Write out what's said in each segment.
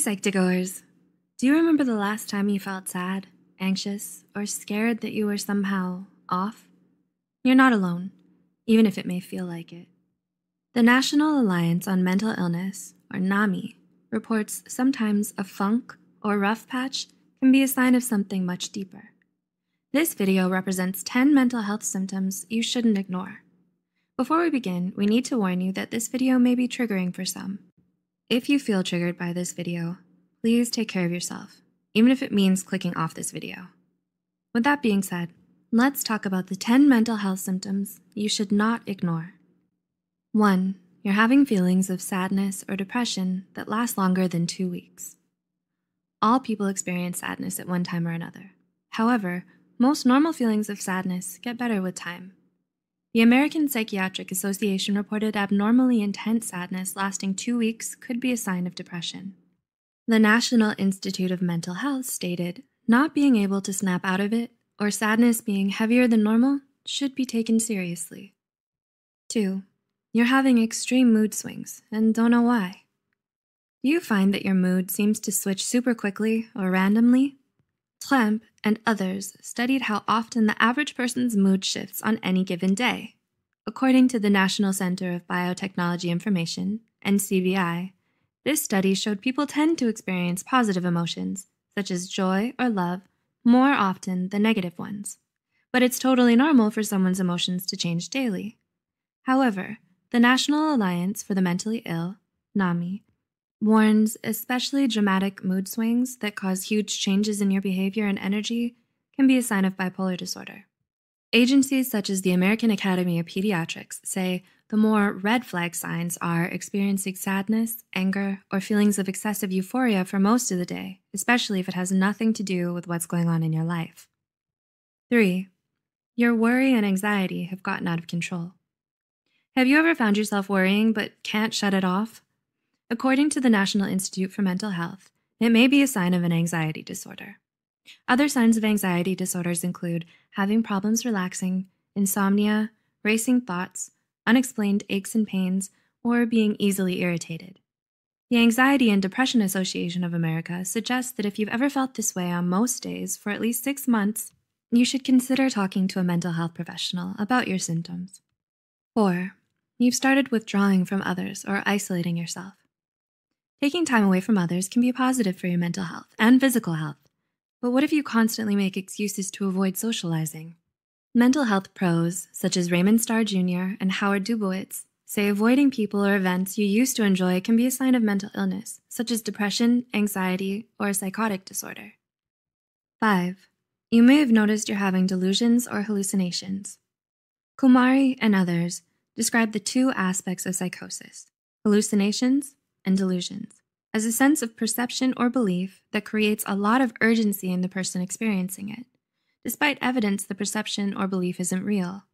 Psych2Goers. Do you remember the last time you felt sad, anxious, or scared that you were somehow off? You're not alone, even if it may feel like it. The National Alliance on Mental Illness, or NAMI, reports sometimes a funk or rough patch can be a sign of something much deeper. This video represents 10 mental health symptoms you shouldn't ignore. Before we begin, we need to warn you that this video may be triggering for some. If you feel triggered by this video, please take care of yourself, even if it means clicking off this video. With that being said, let's talk about the 10 mental health symptoms you should not ignore. 1. You're having feelings of sadness or depression that last longer than two weeks. All people experience sadness at one time or another. However, most normal feelings of sadness get better with time. The American Psychiatric Association reported abnormally intense sadness lasting two weeks could be a sign of depression. The National Institute of Mental Health stated not being able to snap out of it or sadness being heavier than normal should be taken seriously. 2. You're having extreme mood swings and don't know why. Do you find that your mood seems to switch super quickly or randomly? Trampe and others studied how often the average person's mood shifts on any given day. According to the National Center of Biotechnology Information, NCBI, this study showed people tend to experience positive emotions, such as joy or love, more often than negative ones. But it's totally normal for someone's emotions to change daily. However, the National Alliance for the Mentally Ill, NAMI, warns especially dramatic mood swings that cause huge changes in your behavior and energy can be a sign of bipolar disorder. Agencies such as the American Academy of Pediatrics say the more red flag signs are experiencing sadness, anger, or feelings of excessive euphoria for most of the day, especially if it has nothing to do with what's going on in your life. 3. Your worry and anxiety have gotten out of control. Have you ever found yourself worrying but can't shut it off? According to the National Institute for Mental Health, it may be a sign of an anxiety disorder. Other signs of anxiety disorders include having problems relaxing, insomnia, racing thoughts, unexplained aches and pains, or being easily irritated. The Anxiety and Depression Association of America suggests that if you've ever felt this way on most days for at least six months, you should consider talking to a mental health professional about your symptoms. 4. You've started withdrawing from others or isolating yourself. Taking time away from others can be positive for your mental health and physical health. But what if you constantly make excuses to avoid socializing? Mental health pros, such as Raymond Starr Jr. and Howard Dubowitz, say avoiding people or events you used to enjoy can be a sign of mental illness, such as depression, anxiety, or a psychotic disorder. 5. You may have noticed you're having delusions or hallucinations. Kumari and others describe the two aspects of psychosis hallucinations and delusions as a sense of perception or belief that creates a lot of urgency in the person experiencing it, despite evidence the perception or belief isn't real.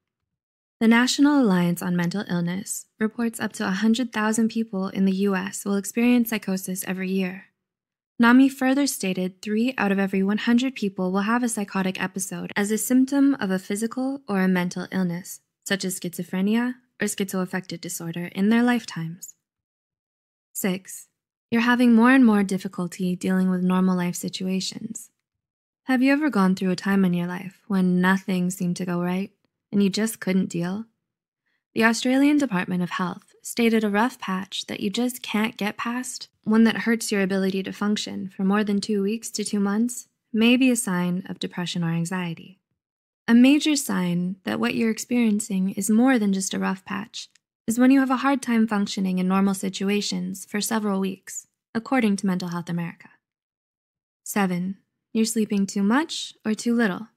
The National Alliance on Mental Illness reports up to 100,000 people in the US will experience psychosis every year. NAMI further stated three out of every 100 people will have a psychotic episode as a symptom of a physical or a mental illness, such as schizophrenia or schizoaffective disorder, in their lifetimes. 6. You're having more and more difficulty dealing with normal life situations. Have you ever gone through a time in your life when nothing seemed to go right and you just couldn't deal? The Australian Department of Health stated a rough patch that you just can't get past, one that hurts your ability to function for more than two weeks to two months, may be a sign of depression or anxiety. A major sign that what you're experiencing is more than just a rough patch is when you have a hard time functioning in normal situations for several weeks, according to Mental Health America. 7. You're sleeping too much or too little.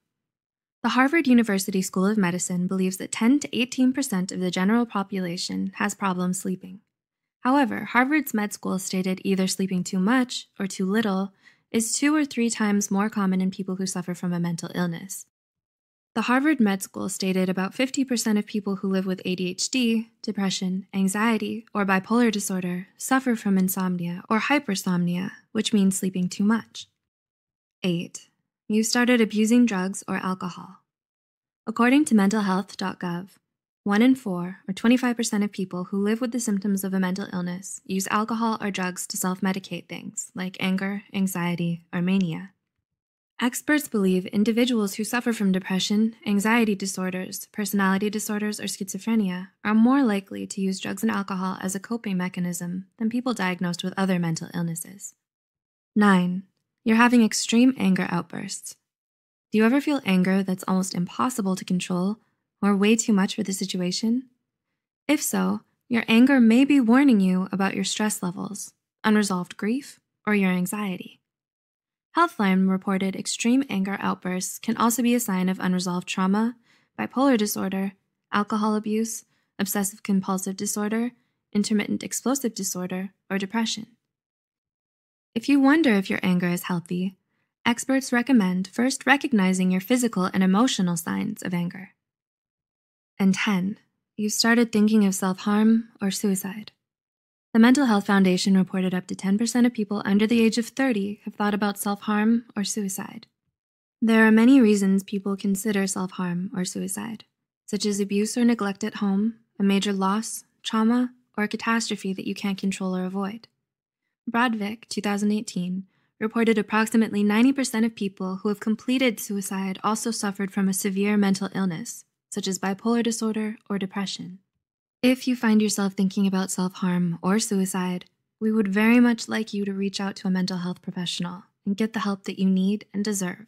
The Harvard University School of Medicine believes that 10 to 18% of the general population has problems sleeping. However, Harvard's med school stated either sleeping too much or too little is two or three times more common in people who suffer from a mental illness, the Harvard Med School stated about 50% of people who live with ADHD, depression, anxiety, or bipolar disorder suffer from insomnia or hypersomnia, which means sleeping too much. 8. You started abusing drugs or alcohol. According to mentalhealth.gov, One in four, or 25% of people who live with the symptoms of a mental illness, use alcohol or drugs to self medicate things like anger, anxiety, or mania. Experts believe individuals who suffer from depression, anxiety disorders, personality disorders, or schizophrenia are more likely to use drugs and alcohol as a coping mechanism than people diagnosed with other mental illnesses. 9. You're having extreme anger outbursts. Do you ever feel anger that's almost impossible to control or way too much for the situation? If so, your anger may be warning you about your stress levels, unresolved grief, or your anxiety. Healthline reported extreme anger outbursts can also be a sign of unresolved trauma, bipolar disorder, alcohol abuse, obsessive compulsive disorder, intermittent explosive disorder, or depression. If you wonder if your anger is healthy, experts recommend first recognizing your physical and emotional signs of anger. And 10, you started thinking of self harm or suicide. The Mental Health Foundation reported up to 10% of people under the age of 30 have thought about self harm or suicide. There are many reasons people consider self harm or suicide, such as abuse or neglect at home, a major loss, trauma, or a catastrophe that you can't control or avoid. Brådvik, 2018, reported approximately 90% of people who have completed suicide also suffered from a severe mental illness, such as bipolar disorder or depression. If you find yourself thinking about self harm or suicide, we would very much like you to reach out to a mental health professional and get the help that you need and deserve.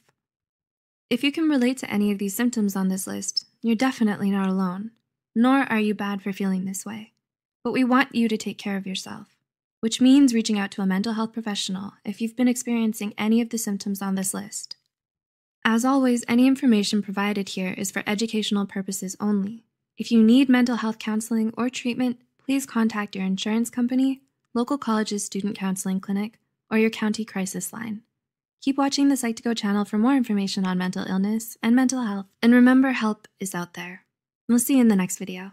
If you can relate to any of these symptoms on this list, you're definitely not alone, nor are you bad for feeling this way. But we want you to take care of yourself, which means reaching out to a mental health professional if you've been experiencing any of the symptoms on this list. As always, any information provided here is for educational purposes only if you need mental health counseling or treatment, please contact your insurance company, local college's student counseling clinic, or your county crisis line. Keep watching the Psych2Go channel for more information on mental illness and mental health, and remember help is out there. We'll see you in the next video.